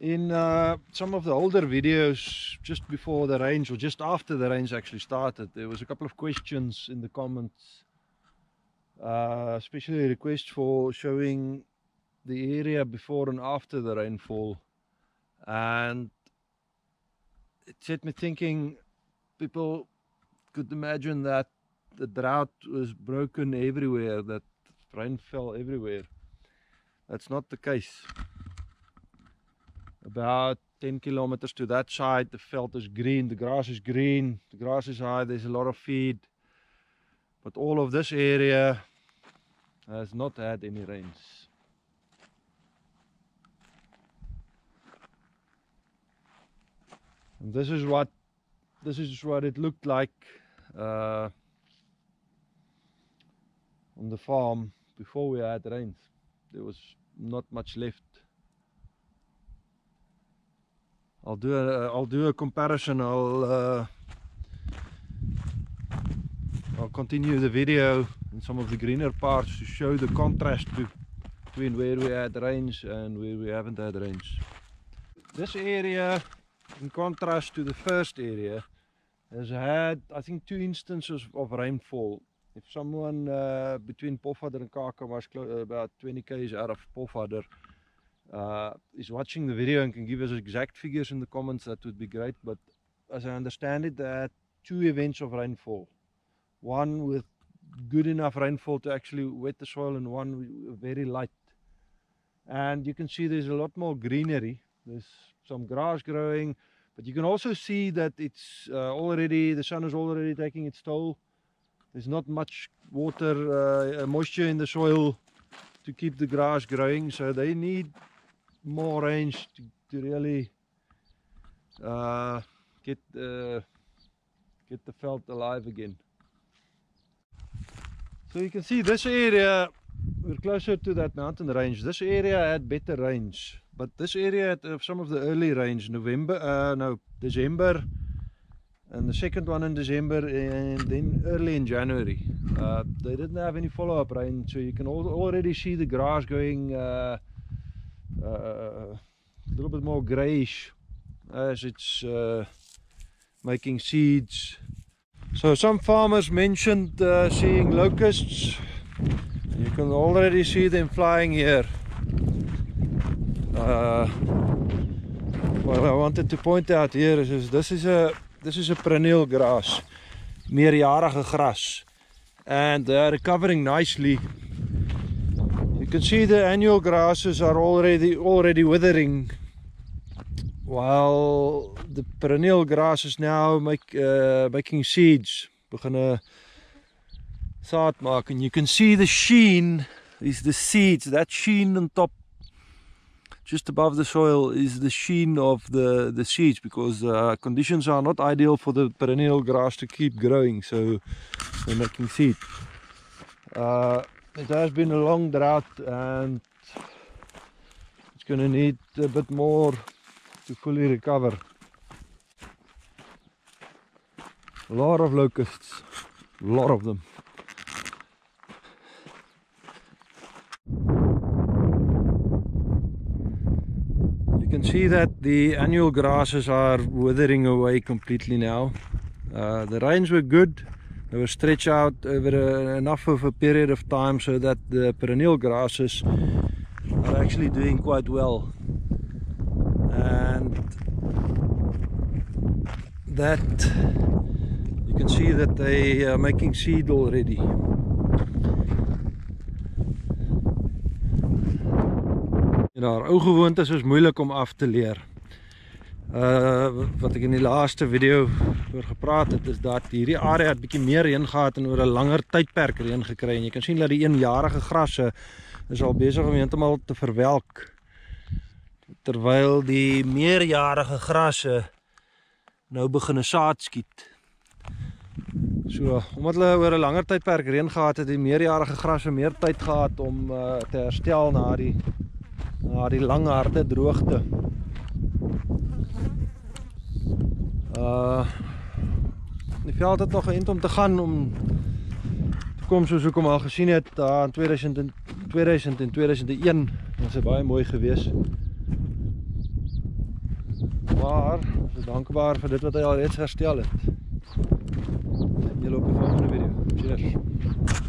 in uh, some of the older videos just before the range or just after the range actually started there was a couple of questions in the comments uh, especially a request for showing the area before and after the rainfall. And it set me thinking people could imagine that the drought was broken everywhere that rain fell everywhere. That's not the case about 10 kilometers to that side. The veld is green the grass is green. The grass is high there's a lot of feed. But all of this area has not had any rains. And this is what this is what it looked like uh, on the farm before we had rains. There was not much left I'll do a I'll do a comparison. I'll uh, I'll continue the video in some of the greener parts to show the contrast between where we had rains and where we haven't had rains. This area, in contrast to the first area, has had I think two instances of rainfall. If someone uh, between Pofadder and Kaka was about 20 k's out of Pofadder uh, is watching the video and can give us exact figures in the comments, that would be great. But as I understand it, there are two events of rainfall. One with good enough rainfall to actually wet the soil and one very light. And you can see there's a lot more greenery. There's some grass growing, but you can also see that it's uh, already, the sun is already taking its toll. There's not much water, uh, moisture in the soil to keep the grass growing, so they need more range to, to really uh, get the get the veld alive again. So you can see this area, we're closer to that mountain range. This area had better range, but this area had uh, some of the early range, November, uh, no, December, and the second one in December, and then early in January. Uh, they didn't have any follow-up rain, so you can already see the grass going uh, a little bit more grayish as it's uh, making seeds. So some farmers mentioned uh, seeing locusts. You can already see them flying here. What I wanted to point out here is, is this is a this is a perennial grass, meerjarige gras, and they are recovering nicely can see the annual grasses are already already withering while the perennial grasses now make uh, making seeds. Beginne saad maak and you can see the sheen is the seeds. That sheen on top just above the soil is the sheen of the the seeds because uh, conditions are not ideal for the perennial grass to keep growing so they're making seed uh, it has been a long drought and it's going to need a bit more to fully recover. A lot of locusts, a lot of them. You can see that the annual grasses are withering away completely now. Uh, the rains were good they were stretched out over a, enough of a period of time so that the perennial grasses are actually doing quite well. And that you can see that they are making seed already. En haar ou gewoontes is moeilik om af te leer. Uh wat ek in die laaste video oor gepraat het is dat hierdie area het bietjie meer reën gehad en oor 'n langer tydperk reën gekry en jy kan sien dat die eenjarige grasse is al besig om heeltemal te verwelk terwyl die meerjarige grasse nou begin saad skiet. So, omdat hulle oor 'n langer tydperk reën gehad het, het die meerjarige grasse meer tyd gehad om uh, te herstel na die na die lang harde droogte. Uh Die veld het nog geënt om te gaan om te kom soos hoekom al gesien het daar in 2000 en 2000 en 2001 was dit baie mooi geweest. Maar ons is dankbaar vir dit wat hy al reeds herstel het. Sien julle op die volgende video. Cheers.